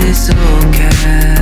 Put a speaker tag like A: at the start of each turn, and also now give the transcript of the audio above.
A: this okay.